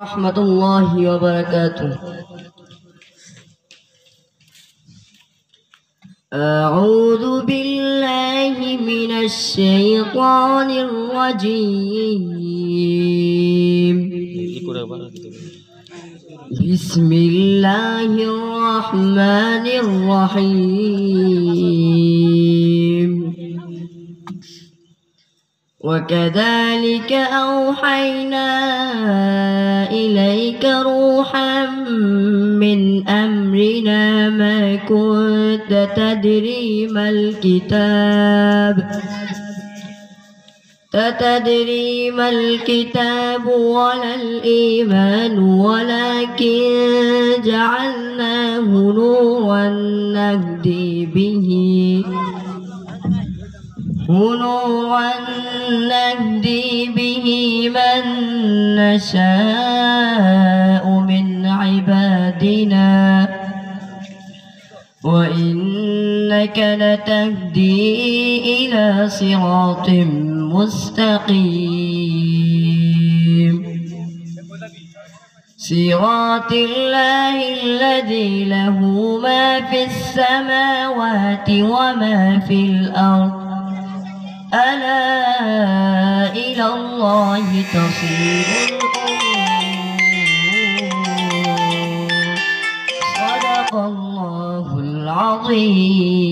ورحمة الله وبركاته. أعوذ بالله من الشيطان الرجيم. بسم الله الرحمن الرحيم. وكذلك أوحينا إليك روحا من أمرنا ما كنت تدري ما الكتاب تتدري ما الكتاب ولا الإيمان ولكن جعلناه نورا نهدي به نورا نهدي به من نشاء من عبادنا وإنك لتهدي إلى صراط مستقيم صراط الله الذي له ما في السماوات وما في الأرض ألا إلى الله تصير صدق الله العظيم.